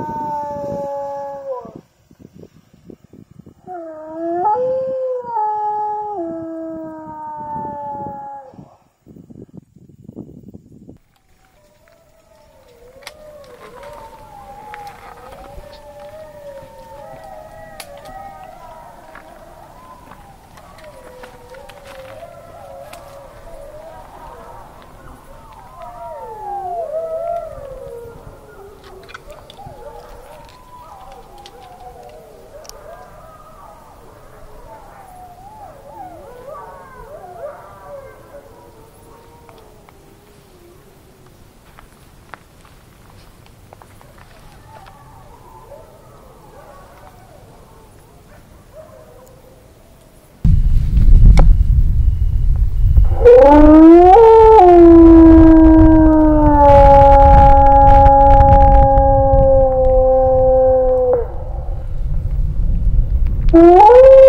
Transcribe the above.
啊！啊！¡Uy!